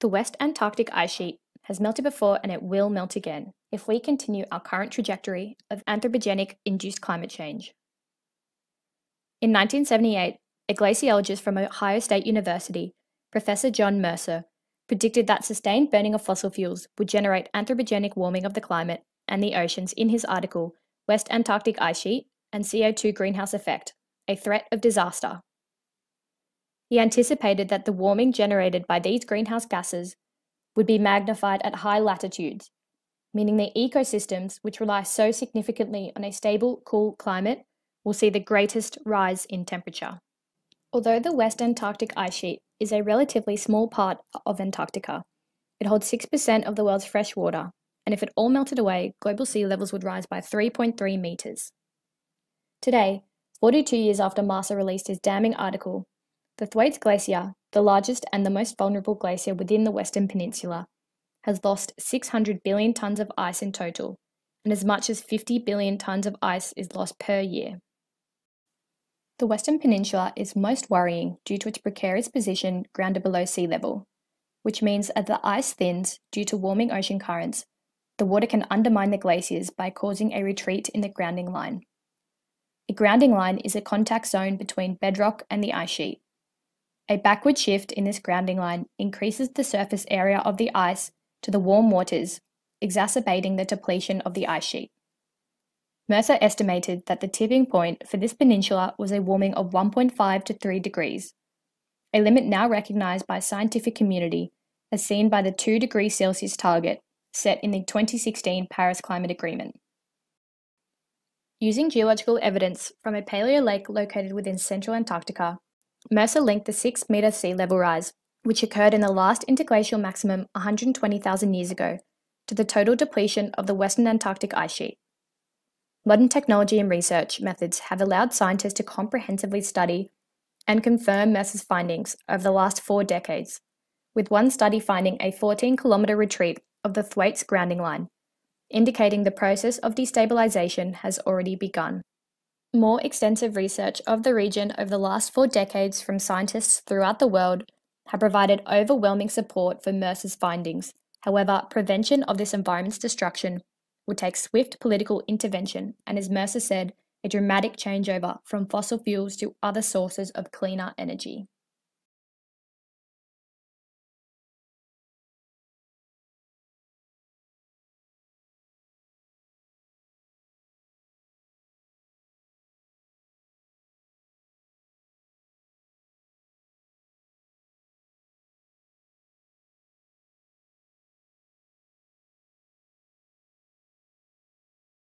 The West Antarctic ice sheet has melted before and it will melt again if we continue our current trajectory of anthropogenic induced climate change. In 1978, a glaciologist from Ohio State University, Professor John Mercer, predicted that sustained burning of fossil fuels would generate anthropogenic warming of the climate and the oceans in his article, West Antarctic Ice Sheet and CO2 Greenhouse Effect A Threat of Disaster. He anticipated that the warming generated by these greenhouse gases would be magnified at high latitudes, meaning the ecosystems which rely so significantly on a stable, cool climate will see the greatest rise in temperature. Although the West Antarctic ice sheet is a relatively small part of Antarctica, it holds 6% of the world's fresh water, and if it all melted away, global sea levels would rise by 3.3 metres. Today, 42 years after Mercer released his damning article, the Thwaites Glacier, the largest and the most vulnerable glacier within the Western Peninsula, has lost 600 billion tonnes of ice in total, and as much as 50 billion tonnes of ice is lost per year. The Western Peninsula is most worrying due to its precarious position grounded below sea level, which means as the ice thins due to warming ocean currents, the water can undermine the glaciers by causing a retreat in the grounding line. A grounding line is a contact zone between bedrock and the ice sheet. A backward shift in this grounding line increases the surface area of the ice to the warm waters, exacerbating the depletion of the ice sheet. Mercer estimated that the tipping point for this peninsula was a warming of 1.5 to 3 degrees, a limit now recognised by scientific community as seen by the 2 degrees Celsius target set in the 2016 Paris Climate Agreement. Using geological evidence from a paleo lake located within central Antarctica, Mercer linked the 6 metre sea level rise, which occurred in the last interglacial maximum 120,000 years ago, to the total depletion of the western Antarctic ice sheet. Modern technology and research methods have allowed scientists to comprehensively study and confirm Mercer's findings over the last four decades, with one study finding a 14 kilometre retreat of the Thwaites grounding line, indicating the process of destabilisation has already begun. More extensive research of the region over the last four decades from scientists throughout the world have provided overwhelming support for Mercer's findings. However, prevention of this environment's destruction would take swift political intervention and, as Mercer said, a dramatic changeover from fossil fuels to other sources of cleaner energy.